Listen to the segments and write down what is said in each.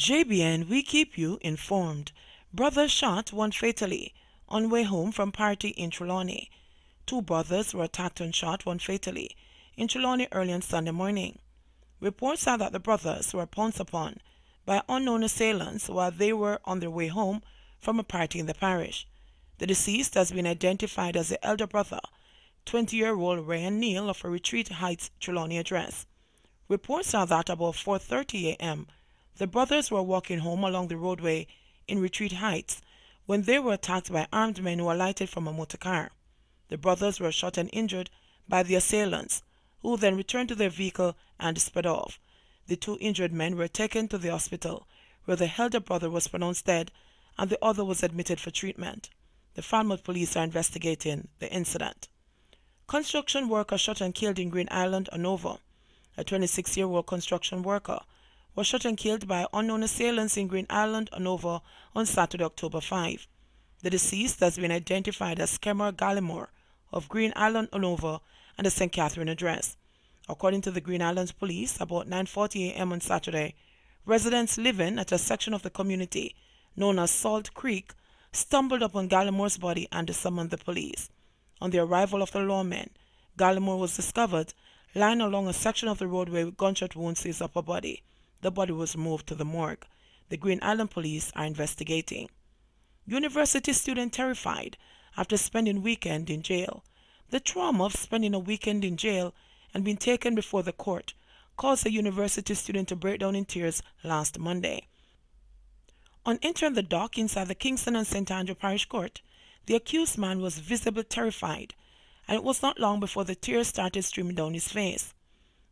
JBN, we keep you informed. Brother shot, one fatally, on way home from party in Trelawny. Two brothers were attacked and shot, one fatally, in Trelawny early on Sunday morning. Reports are that the brothers were pounced upon by unknown assailants while they were on their way home from a party in the parish. The deceased has been identified as the elder brother, 20-year-old Ryan Neal of a Retreat Heights, Trelawny address. Reports are that about 4.30 a.m., the brothers were walking home along the roadway in Retreat Heights when they were attacked by armed men who alighted from a motor car. The brothers were shot and injured by the assailants, who then returned to their vehicle and sped off. The two injured men were taken to the hospital, where the elder brother was pronounced dead and the other was admitted for treatment. The Falmouth police are investigating the incident. Construction worker shot and killed in Green Island, Hanover. A 26-year-old construction worker was shot and killed by unknown assailants in Green Island, Hanover on Saturday, October 5. The deceased has been identified as Kemmer Gallimore of Green Island, Hanover and the St. Catherine address. According to the Green Islands Police, about 9.40 a.m. on Saturday, residents living at a section of the community known as Salt Creek stumbled upon Gallimore's body and summoned the police. On the arrival of the lawmen, Gallimore was discovered lying along a section of the roadway with gunshot wounds to his upper body. The body was moved to the morgue. The Green Island police are investigating. University student terrified after spending weekend in jail. The trauma of spending a weekend in jail and being taken before the court caused a university student to break down in tears last Monday. On entering the dock inside the Kingston and St. Andrew Parish Court, the accused man was visibly terrified, and it was not long before the tears started streaming down his face.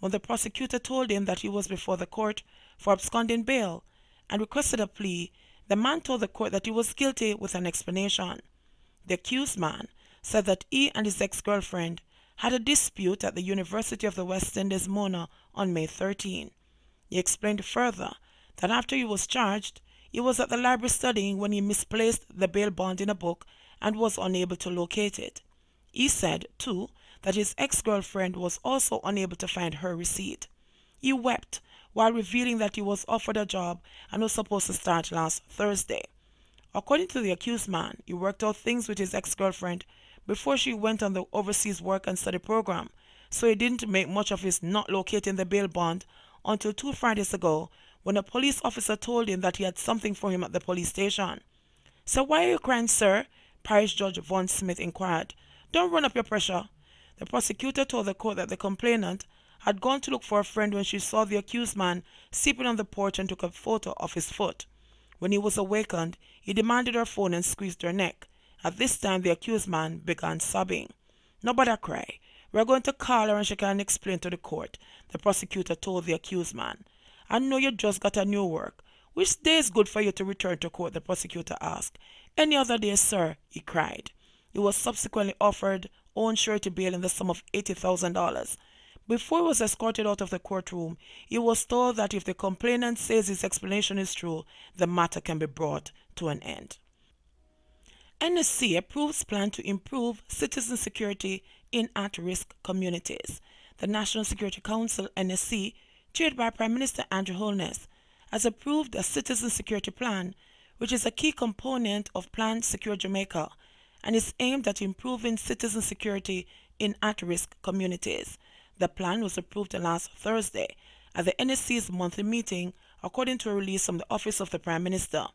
When the prosecutor told him that he was before the court for absconding bail and requested a plea, the man told the court that he was guilty with an explanation. The accused man said that he and his ex-girlfriend had a dispute at the University of the West Indies, Mona, on May 13. He explained further that after he was charged, he was at the library studying when he misplaced the bail bond in a book and was unable to locate it. He said, too, that his ex-girlfriend was also unable to find her receipt. He wept while revealing that he was offered a job and was supposed to start last Thursday. According to the accused man, he worked out things with his ex-girlfriend before she went on the overseas work and study program, so he didn't make much of his not locating the bail bond until two Fridays ago when a police officer told him that he had something for him at the police station. So why are you crying, sir? Parish Judge Vaughn Smith inquired. Don't run up your pressure. The prosecutor told the court that the complainant had gone to look for a friend when she saw the accused man sleeping on the porch and took a photo of his foot. When he was awakened, he demanded her phone and squeezed her neck. At this time, the accused man began sobbing. Nobody cry. We're going to call her and she can explain to the court, the prosecutor told the accused man. I know you just got a new work. Which day is good for you to return to court? the prosecutor asked. Any other day, sir, he cried. He was subsequently offered own surety bail in the sum of $80,000. Before he was escorted out of the courtroom, he was told that if the complainant says his explanation is true, the matter can be brought to an end. NSC approves plan to improve citizen security in at-risk communities. The National Security Council, NSC, chaired by Prime Minister Andrew Holness, has approved a citizen security plan, which is a key component of Plan Secure Jamaica and is aimed at improving citizen security in at-risk communities. The plan was approved last Thursday at the NSC's monthly meeting, according to a release from the Office of the Prime Minister.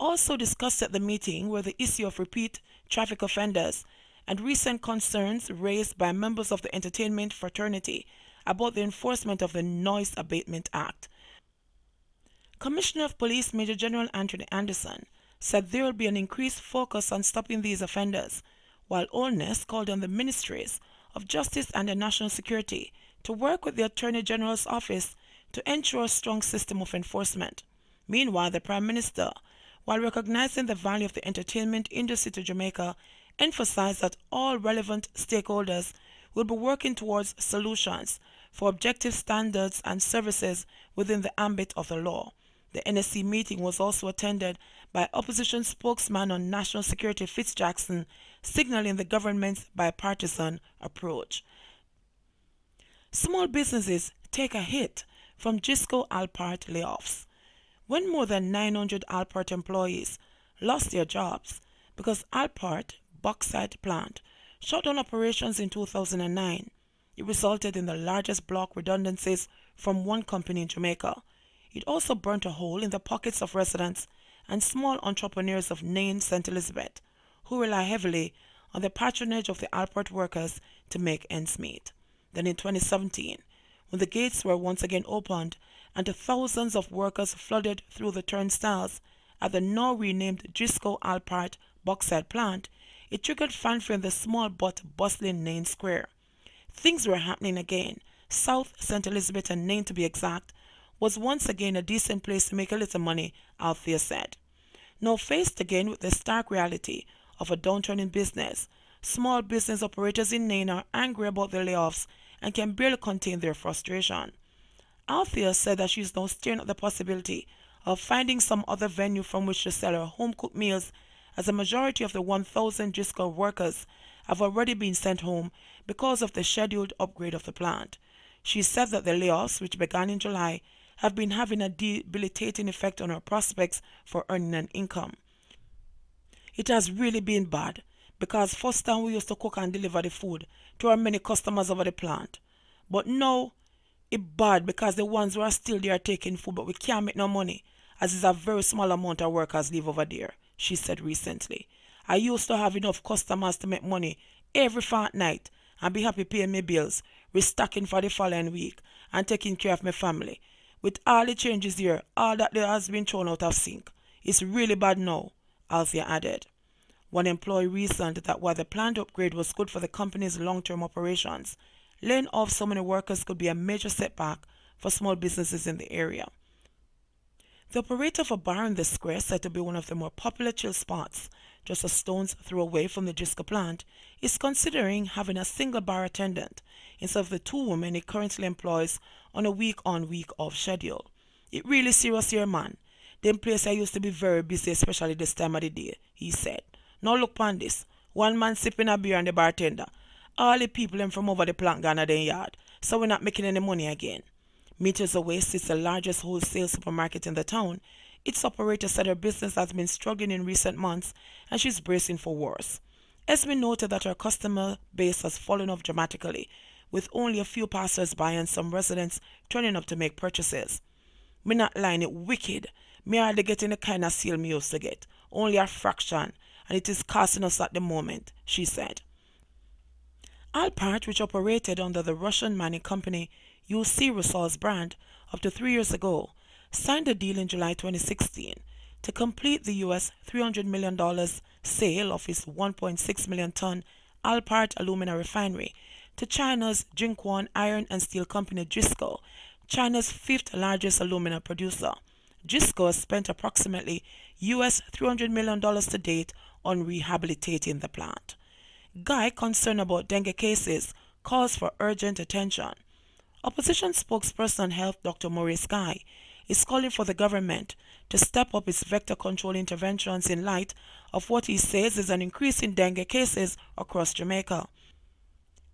Also discussed at the meeting were the issue of repeat traffic offenders and recent concerns raised by members of the entertainment fraternity about the enforcement of the Noise Abatement Act. Commissioner of Police Major General Anthony Anderson said there will be an increased focus on stopping these offenders, while Holness called on the ministries of Justice and National Security to work with the Attorney General's office to ensure a strong system of enforcement. Meanwhile, the Prime Minister, while recognizing the value of the entertainment industry to Jamaica, emphasized that all relevant stakeholders will be working towards solutions for objective standards and services within the ambit of the law. The NSC meeting was also attended by opposition spokesman on national security Fitz Jackson, signaling the government's bipartisan approach. Small businesses take a hit from JISCO Alpart layoffs. when more than 900 Alpart employees lost their jobs because Alpart bauxite plant shut down operations in 2009. It resulted in the largest block redundancies from one company in Jamaica. It also burnt a hole in the pockets of residents and small entrepreneurs of Nain St. Elizabeth, who rely heavily on the patronage of the Alpart workers to make ends meet. Then in 2017, when the gates were once again opened and thousands of workers flooded through the turnstiles at the now renamed JISCO Alpart bauxite plant, it triggered fanfare in the small but bustling Nain Square. Things were happening again. South St. Elizabeth and Nain, to be exact, was once again a decent place to make a little money, Althea said. Now faced again with the stark reality of a downturn in business, small business operators in Nain are angry about the layoffs and can barely contain their frustration. Althea said that she is now staring at the possibility of finding some other venue from which to sell her home-cooked meals as a majority of the 1,000 JISCO workers have already been sent home because of the scheduled upgrade of the plant. She said that the layoffs, which began in July, have been having a debilitating effect on her prospects for earning an income. It has really been bad because first time we used to cook and deliver the food to our many customers over the plant. But now it bad because the ones who are still there are taking food but we can't make no money as it's a very small amount of workers live over there she said recently. I used to have enough customers to make money every fortnight night and be happy paying my bills, restocking for the following week, and taking care of my family. With all the changes here, all that there has been thrown out of sync. It's really bad now, Althea added. One employee reasoned that while the planned upgrade was good for the company's long-term operations, laying off so many workers could be a major setback for small businesses in the area. The operator of a bar in the square, said to be one of the more popular chill spots, just a stone's throw away from the JISCO plant, is considering having a single bar attendant instead of the two women he currently employs on a week-on, week-off schedule. It really serious here, man. Them place I used to be very busy, especially this time of the day, he said. Now look upon this. One man sipping a beer and the bartender. All the people them from over the plant gone at the yard, so we're not making any money again. Meters Away sits the largest wholesale supermarket in the town. Its operator said her business has been struggling in recent months and she's bracing for worse. Esme noted that her customer base has fallen off dramatically, with only a few passers-by and some residents turning up to make purchases. Me not lying it wicked. Me hardly getting the kind of sale me used to get. Only a fraction, and it is costing us at the moment, she said. Alpart, which operated under the Russian mining company UC Rusal's brand up to three years ago, signed a deal in July 2016 to complete the US $300 million sale of its 1.6 million ton Alpart alumina refinery to China's Jiuquan Iron and Steel Company JISCO, China's fifth largest alumina producer. JISCO has spent approximately US $300 million to date on rehabilitating the plant. Guy, concerned about dengue cases, calls for urgent attention. Opposition spokesperson on health Dr. Morais Guy is calling for the government to step up its vector control interventions in light of what he says is an increase in dengue cases across Jamaica.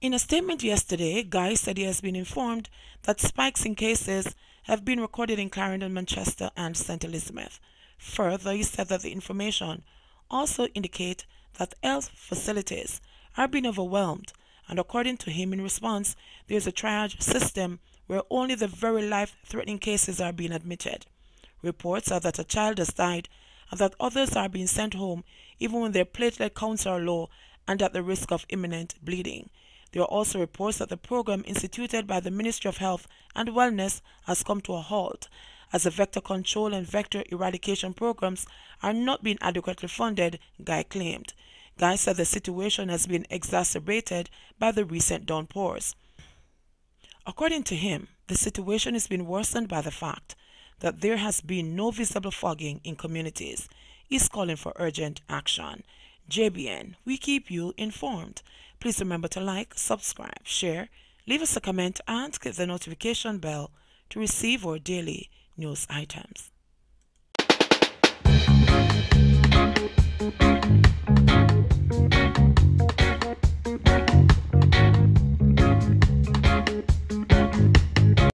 In a statement yesterday, Guy said he has been informed that spikes in cases have been recorded in Clarendon, Manchester, and St. Elizabeth. Further, he said that the information also indicate that health facilities are being overwhelmed and according to him in response, there is a triage system where only the very life-threatening cases are being admitted. Reports are that a child has died and that others are being sent home even when their platelet counts are low and at the risk of imminent bleeding. There are also reports that the program instituted by the Ministry of Health and Wellness has come to a halt as the vector control and vector eradication programs are not being adequately funded, Guy claimed. Guy said the situation has been exacerbated by the recent downpours. According to him, the situation has been worsened by the fact that there has been no visible fogging in communities. He's calling for urgent action. JBN, we keep you informed. Please remember to like, subscribe, share, leave us a comment, and click the notification bell to receive our daily news items.